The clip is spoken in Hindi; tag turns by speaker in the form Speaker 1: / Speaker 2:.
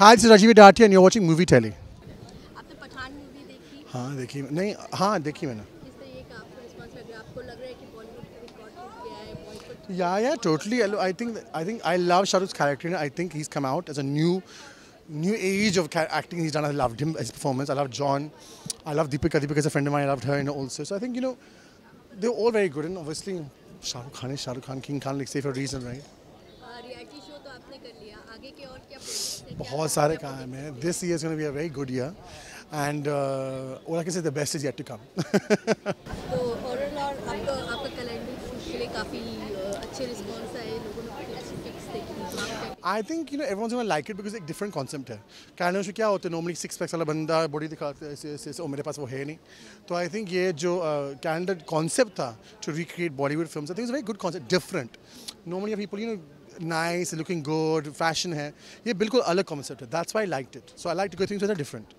Speaker 1: Hi this Rajeev Dati and you watching movie Tele
Speaker 2: आपने पठान मूवी देखी?
Speaker 1: हाँ देखी नहीं हाँ देखी मैंने।
Speaker 2: Yeah yeah totally I think I think I love Shahrukh character I think he
Speaker 1: is come out as a new new age of acting is done I love him as performance I love John I love Deepika Deepika as a friend of my love her in also so I think you know they all very good and obviously Shahrukh Khan Shahrukh Khan King Khan like
Speaker 2: safe reason right आपने कर लिया आगे के और क्या
Speaker 1: बहुत सारे काम हैं. Is going to be a very good year. And uh, all I can say the best is yet to come.
Speaker 2: तो ओवरऑल और आपका आपका कैलेंडर के लिए काफ़ी अच्छे रिस्पांस आए लोगों ने काफ़ी अच्छी पिक्स देखी आपका
Speaker 1: I think you know everyone's gonna like it एक डिफरेंट कॉन्सेप्ट है कैनल में क्या होता है नॉर्मली सिक्स पैक्स वाला बंदा बॉडी दिखाते हैं ऐसे ऐसे ऐसे, और मेरे पास वो है नहीं तो आई थिंक ये जो कैलेंडर कॉन्सेप्ट था to recreate Bollywood film I think is very good concept different normally people you know nice looking good fashion है ये बिल्कुल अलग कॉन्सेप्ट है that's why like it so I like to go things different